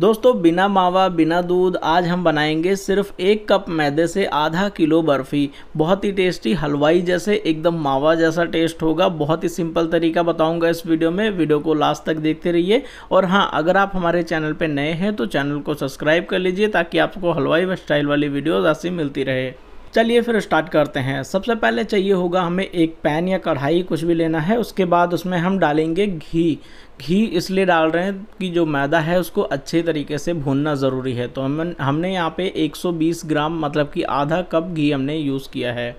दोस्तों, बिना मावा, बिना दूध, आज हम बनाएँगे सिर्फ़ एक कप मैदे से आधा किलो बर्फ़ी। बहुत ही टेस्टी, हलवाई जैसे, एकदम मावा जैसा टेस्ट होगा। बहुत ही सिंपल तरीका बताऊँगा इस वीडियो में। वीडियो को लास्ट तक देखते रहिए। और हाँ अगर आप हमारे चैनल पर नए हैं तो चैनल को सब्सक्राइब कर लीजिए ताकि आपको हलवाई स्टाइल वाली वीडियोज़ ऐसी मिलती रहे। चलिए फिर स्टार्ट करते हैं। सबसे पहले चाहिए होगा हमें एक पैन या कढ़ाई, कुछ भी लेना है। उसके बाद उसमें हम डालेंगे घी। घी इसलिए डाल रहे हैं कि जो मैदा है उसको अच्छे तरीके से भूनना ज़रूरी है। तो हम हमने यहाँ पे 120 ग्राम मतलब कि आधा कप घी हमने यूज़ किया है।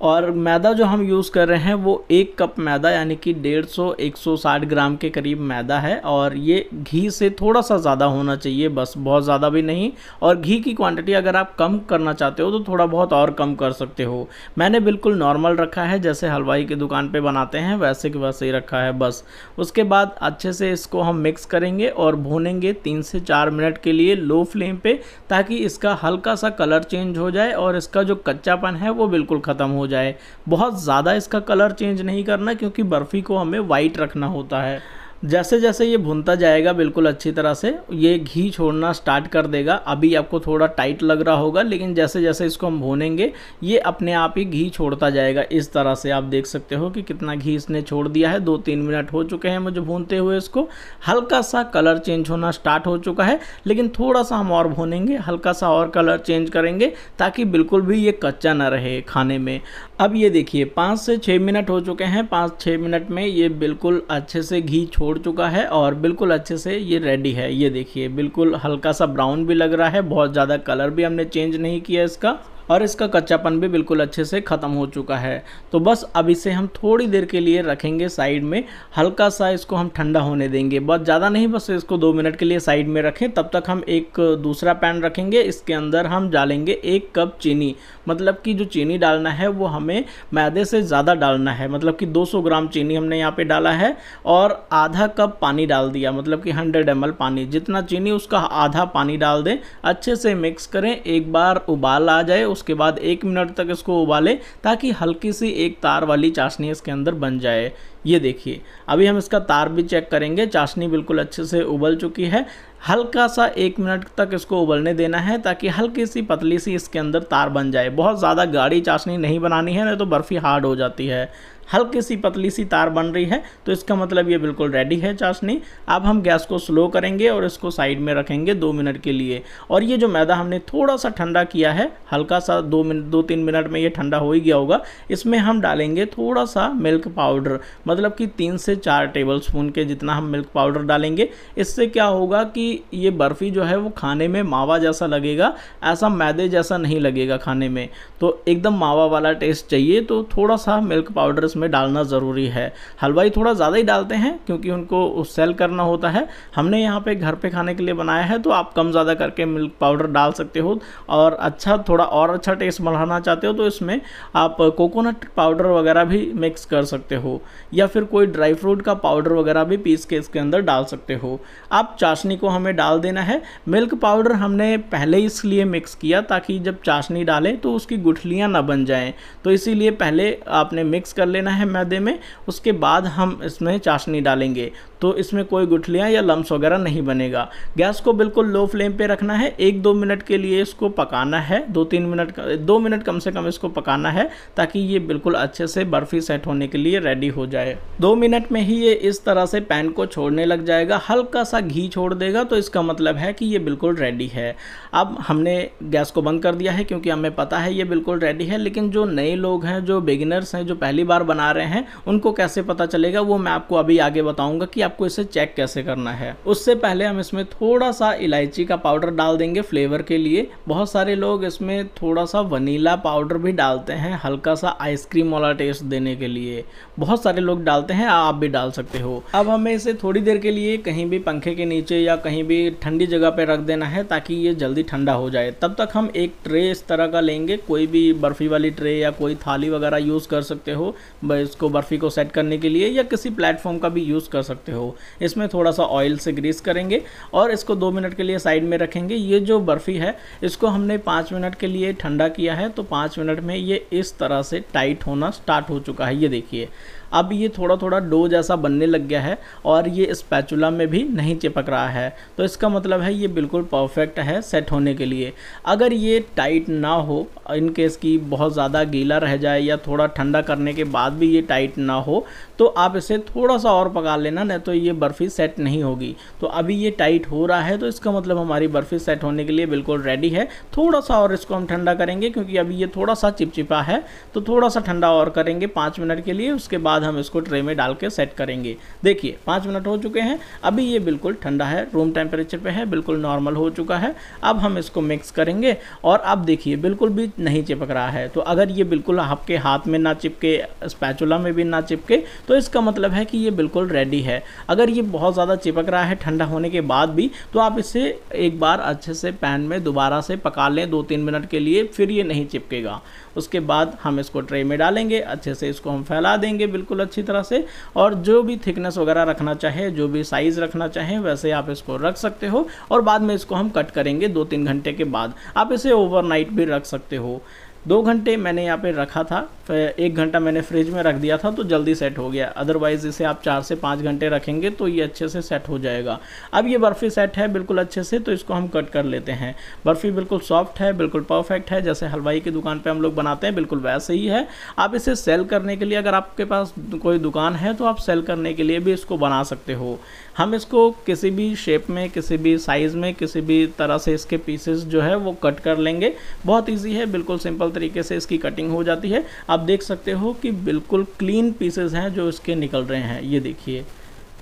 और मैदा जो हम यूज़ कर रहे हैं वो एक कप मैदा, यानी कि डेढ़ सौ, एक सौ साठ ग्राम के करीब मैदा है। और ये घी से थोड़ा सा ज़्यादा होना चाहिए, बस बहुत ज़्यादा भी नहीं। और घी की क्वांटिटी अगर आप कम करना चाहते हो तो थोड़ा बहुत और कम कर सकते हो। मैंने बिल्कुल नॉर्मल रखा है, जैसे हलवाई की दुकान पर बनाते हैं, वैसे के वैसे ही रखा है, बस। उसके बाद अच्छे से इसको हम मिक्स करेंगे और भूनेंगे तीन से चार मिनट के लिए लो फ्लेम पर ताकि इसका हल्का सा कलर चेंज हो जाए और इसका जो कच्चापन है, वो बिल्कुल ख़त्म हो जाए। बहुत ज़्यादा इसका कलर चेंज नहीं करना क्योंकि बर्फ़ी को हमें वाइट रखना होता है। जैसे जैसे ये भुनता जाएगा बिल्कुल अच्छी तरह से, ये घी छोड़ना स्टार्ट कर देगा। अभी आपको थोड़ा टाइट लग रहा होगा, लेकिन जैसे जैसे इसको हम भूनेंगे, ये अपने आप ही घी छोड़ता जाएगा। इस तरह से आप देख सकते हो कि कितना घी इसने छोड़ दिया है। दो तीन मिनट हो चुके हैं मुझे भूनते हुए इसको। हल्का सा कलर चेंज होना स्टार्ट हो चुका है, लेकिन थोड़ा सा हम और भूनेंगे हल्का सा और कलर चेंज करेंगे, ताकि बिल्कुल भी ये कच्चा ना रहे खाने में। अब ये देखिए, पाँच से छः मिनट हो चुके हैं। पाँच छः मिनट में ये बिल्कुल अच्छे से घी छोड़ चुका है और बिल्कुल अच्छे से ये रेडी है। ये देखिए, बिल्कुल हल्का सा ब्राउन भी लग रहा है, बहुत ज़्यादा कलर भी हमने चेंज नहीं किया इसका। और इसका कच्चापन भी बिल्कुल अच्छे से ख़त्म हो चुका है। तो बस अब इसे हम थोड़ी देर के लिए रखेंगे साइड में। हल्का सा इसको हम ठंडा होने देंगे। बहुत ज़्यादा नहीं, बस इसको दो मिनट के लिए साइड में रखें, तब तक हम एक दूसरा पैन रखेंगे। इसके अंदर हम डालेंगे एक कप चीनी। मतलब कि जो चीनी डालना है, वो हमें मैदे से ज़्यादा डालना है। मतलब कि 200 ग्राम चीनी हमने यहाँ पे डाला है और आधा कप पानी डाल दिया। मतलब कि 100 एम पानी। जितना चीनी, उसका आधा पानी डाल दें। अच्छे से मिक्स करें। एक बार उबाल आ जाए उसके बाद एक मिनट तक इसको उबालें ताकि हल्की सी एक तार वाली चाशनी इसके अंदर बन जाए। ये देखिए, अभी हम इसका तार भी चेक करेंगे। चाशनी बिल्कुल अच्छे से उबल चुकी है। हल्का सा एक मिनट तक इसको उबलने देना है ताकि हल्की सी पतली सी इसके अंदर तार बन जाए। बहुत ज़्यादा गाढ़ी चाशनी नहीं बनानी है, नहीं तो बर्फ़ी हार्ड हो जाती है। हल्की सी पतली सी तार बन रही है तो इसका मतलब ये बिल्कुल रेडी है चाशनी। अब हम गैस को स्लो करेंगे और इसको साइड में रखेंगे दो मिनट के लिए। और ये जो मैदा हमने थोड़ा सा ठंडा किया है, हल्का सा दो मिनट दो तीन मिनट में ये ठंडा हो ही गया होगा, इसमें हम डालेंगे थोड़ा सा मिल्क पाउडर मतलब कि तीन से चार टेबल स्पून के जितना हम मिल्क पाउडर डालेंगे। इससे क्या होगा कि ये बर्फ़ी जो है वो खाने में मावा जैसा लगेगा, ऐसा मैदे जैसा नहीं लगेगा खाने में। तो एकदम मावा वाला टेस्ट चाहिए तो थोड़ा सा मिल्क पाउडर उसमें डालना ज़रूरी है। हलवाई थोड़ा ज़्यादा ही डालते हैं, क्योंकि उनको सेल करना होता है। हमने यहाँ पे घर पे खाने के लिए बनाया है तो आप कम ज़्यादा करके मिल्क पाउडर डाल सकते हो। और अच्छा थोड़ा और अच्छा टेस्ट बढ़ाना चाहते हो तो इसमें आप कोकोनट पाउडर वगैरह भी मिक्स कर सकते हो। या फिर कोई ड्राई फ्रूट का पाउडर वगैरह भी पीस के इसके अंदर डाल सकते हो। आप चाशनी को हमें डाल देना है। मिल्क पाउडर हमने पहले इसलिए मिक्स किया ताकि जब चाशनी डालें तो उसकी गुठलियाँ ना बन जाएँ। तो इसीलिए पहले आपने मिक्स कर लेना है मैदे में उसके बाद हम इसमें चाशनी डालेंगे। तो इसमें कोई गुठलियाँ या लम्स वगैरह नहीं बनेगा। गैस को बिल्कुल लो फ्लेम पे रखना है। एक दो मिनट के लिए इसको पकाना है। दो तीन मिनट दो मिनट कम से कम इसको पकाना है ताकि ये बिल्कुल अच्छे से बर्फ़ी सेट होने के लिए रेडी हो जाए। दो मिनट में ही ये इस तरह से पैन को छोड़ने लग जाएगा। हल्का सा घी छोड़ देगा तो इसका मतलब है कि ये बिल्कुल रेडी है। अब हमने गैस को बंद कर दिया है क्योंकि हमें पता है ये बिल्कुल रेडी है, लेकिन जो नए लोग हैं, जो बिगिनर्स हैं, जो पहली बार बना रहे हैं, उनको कैसे पता चलेगा? वो मैं आपको अभी आगे बताऊँगा कि आपको इसे चेक कैसे करना है। उससे पहले हम इसमें थोड़ा सा इलायची का पाउडर डाल देंगे फ्लेवर के लिए। बहुत सारे लोग इसमें थोड़ा सा वनीला पाउडर भी डालते हैं, हल्का सा आइसक्रीम वाला टेस्ट देने के लिए। बहुत सारे लोग डालते हैं, आप भी डाल सकते हो। अब हमें इसे थोड़ी देर के लिए कहीं भी पंखे के नीचे या कहीं भी ठंडी जगह पे रख देना है ताकि ये जल्दी ठंडा हो जाए। तब तक हम एक ट्रे इस तरह का लेंगे। कोई भी बर्फ़ी वाली ट्रे या कोई थाली वगैरह यूज़ कर सकते हो इसको बर्फ़ी को सेट करने के लिए या किसी प्लेटफॉर्म का भी यूज़ कर सकते हो। इसमें थोड़ा सा ऑयल से ग्रीस करेंगे और इसको दो मिनट के लिए साइड में रखेंगे। ये जो बर्फ़ी है, इसको हमने पाँच मिनट के लिए ठंडा किया है तो पाँच मिनट में ये इस तरह से टाइट होना स्टार्ट हो चुका है। ये देखिए अब ये थोड़ा थोड़ा डो जैसा बनने लग गया है और ये स्पैचुला में भी नहीं चिपक रहा है। तो इसका मतलब है ये बिल्कुल परफेक्ट है सेट होने के लिए। अगर ये टाइट ना हो, इन केस की बहुत ज़्यादा गीला रह जाए या थोड़ा ठंडा करने के बाद भी ये टाइट ना हो तो आप इसे थोड़ा सा और पका लेना, नहीं तो ये बर्फ़ी सेट नहीं होगी। तो अभी ये टाइट हो रहा है तो इसका मतलब हमारी बर्फ़ी सेट होने के लिए बिल्कुल रेडी है। थोड़ा सा और इसको हम ठंडा करेंगे, क्योंकि अभी ये थोड़ा सा चिपचिपा है तो थोड़ा सा ठंडा और करेंगे पाँच मिनट के लिए, उसके बाद हम इसको ट्रे में डाल के सेट करेंगे। देखिए, पाँच मिनट हो चुके हैं। अभी ये बिल्कुल ठंडा है रूम टेम्परेचर पे है, बिल्कुल नॉर्मल हो चुका है। अब हम इसको मिक्स करेंगे और अब देखिए, बिल्कुल भी नहीं चिपक रहा है। तो अगर ये बिल्कुल आपके हाथ में ना चिपके स्पैचुला में भी ना चिपके तो इसका मतलब है कि ये बिल्कुल रेडी है। अगर ये बहुत ज़्यादा चिपक रहा है, ठंडा होने के बाद भी तो आप इसे एक बार अच्छे से पैन में दोबारा से पका लें दो तीन मिनट के लिए, फिर ये नहीं चिपकेगा। उसके बाद हम इसको ट्रे में डालेंगे, अच्छे से इसको हम फैला देंगे बिल्कुल। अच्छी तरह से, और जो भी थिकनेस वगैरह रखना चाहे, जो भी साइज़ रखना चाहें, वैसे आप इसको रख सकते हो, और बाद में इसको हम कट करेंगे दो तीन घंटे के बाद। आप इसे ओवरनाइट भी रख सकते हो। दो घंटे मैंने यहाँ पे रखा था एक घंटा मैंने फ्रिज में रख दिया था तो जल्दी सेट हो गया। अदरवाइज़ इसे आप चार से पाँच घंटे रखेंगे तो ये अच्छे से सेट हो जाएगा। अब ये बर्फ़ी सेट है बिल्कुल अच्छे से तो इसको हम कट कर लेते हैं। बर्फ़ी बिल्कुल सॉफ्ट है, बिल्कुल परफेक्ट है, जैसे हलवाई की दुकान पर हम लोग बनाते हैं, बिल्कुल वैसे ही है। आप इसे सेल करने के लिए अगर आपके पास कोई दुकान है तो आप सेल करने के लिए भी इसको बना सकते हो। हम इसको किसी भी शेप में, किसी भी साइज़ में, किसी भी तरह से इसके पीसेस जो है वो कट कर लेंगे। बहुत ईजी है, बिल्कुल सिंपल तरीके से इसकी कटिंग हो जाती है। आप देख सकते हो कि बिल्कुल क्लीन पीसेस हैं जो इसके निकल रहे हैं। ये देखिए।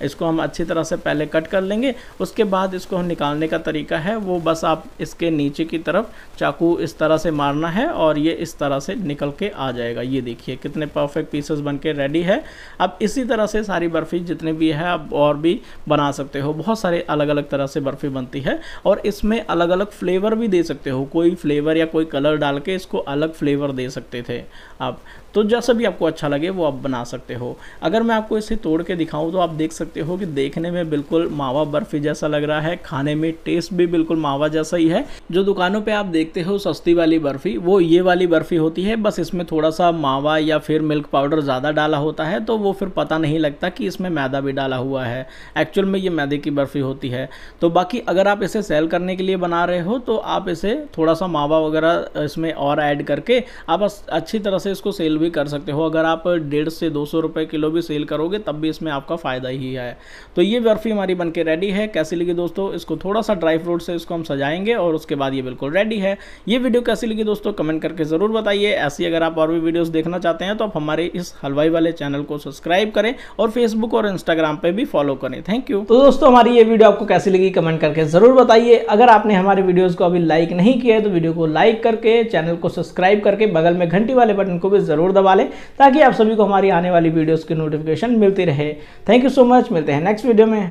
इसको हम अच्छी तरह से पहले कट कर लेंगे। उसके बाद इसको हम निकालने का तरीका है, वो बस आप इसके नीचे की तरफ़ चाकू इस तरह से मारना है और ये इस तरह से निकल के आ जाएगा। ये देखिए कितने परफेक्ट पीसेस बन के रेडी है। अब इसी तरह से सारी बर्फ़ी जितने भी है, आप और भी बना सकते हो। बहुत सारे अलग अलग तरह से बर्फ़ी बनती है और इसमें अलग अलग फ्लेवर भी दे सकते हो। कोई फ्लेवर या कोई कलर डाल के इसको अलग फ्लेवर दे सकते थे आप। तो जैसा भी आपको अच्छा लगे, वो आप बना सकते हो। अगर मैं आपको इसे तोड़ के दिखाऊँ तो आप देख सकते हो कि देखने में बिल्कुल मावा बर्फ़ी जैसा लग रहा है। खाने में टेस्ट भी बिल्कुल मावा जैसा ही है। जो दुकानों पे आप देखते हो, सस्ती वाली बर्फ़ी, वो ये वाली बर्फ़ी होती है। बस इसमें थोड़ा सा मावा या फिर मिल्क पाउडर ज़्यादा डाला होता है तो वो फिर पता नहीं लगता कि इसमें मैदा भी डाला हुआ है। एक्चुअल में ये मैदे की बर्फ़ी होती है। तो बाकी अगर आप इसे सेल करने के लिए बना रहे हो तो आप इसे थोड़ा सा मावा वगैरह इसमें और ऐड करके, आप अच्छी तरह से इसको सेल भी कर सकते हो। अगर आप डेढ़ से दो सौ रुपये किलो भी सेल करोगे, तब भी इसमें आपका फ़ायदा ही है। तो ये बर्फ़ी हमारी बन के रेडी है। कैसी लगी दोस्तों? इसको थोड़ा सा ड्राई फ्रूट से इसको हम सजाएँगे और उसके बाद ये बिल्कुल रेडी है। ये वीडियो कैसी लगी दोस्तों? कमेंट करके ज़रूर बताइए। ऐसी अगर आप और भी वीडियोज़ देखना चाहते हैं तो आप हमारे इस हलवाई वाले चैनल को सब्सक्राइब करें और फेसबुक और इंस्टाग्राम पर भी फॉलो करें। थैंक यू तो दोस्तों, हमारी ये वीडियो आपको कैसी लगी कमेंट करके ज़रूर बताइए। अगर आपने हमारे वीडियोज़ को अभी लाइक नहीं किया है तो वीडियो को लाइक करके चैनल को सब्सक्राइब करके बगल में घंटी वाले बटन को भी ज़रूर दबा लें ताकि आप सभी को हमारी आने वाली वीडियोस की नोटिफिकेशन मिलती रहे। थैंक यू सो मच मिलते हैं नेक्स्ट वीडियो में।